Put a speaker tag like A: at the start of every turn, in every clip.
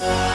A: た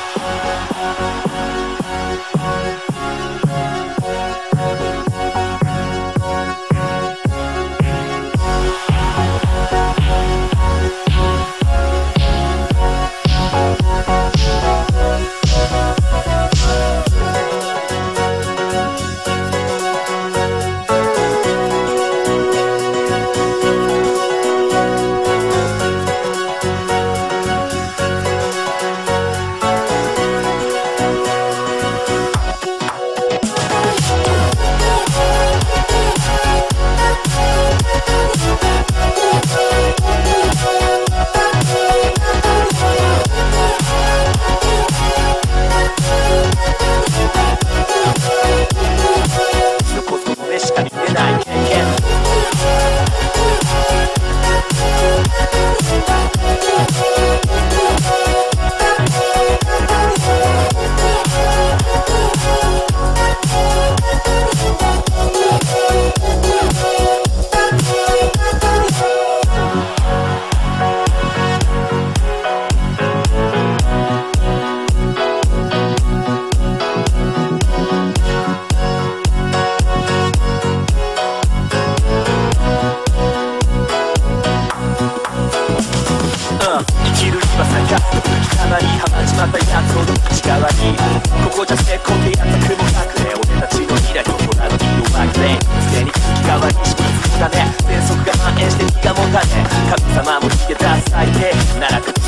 A: にはまちまったやつほど内側にここじゃせこんでやった雲隠れ俺たちの未来ここなの色はグレーすでに空気代わりしつだね全速が反映して気がもたれ神様も逃げ出さいて奈落の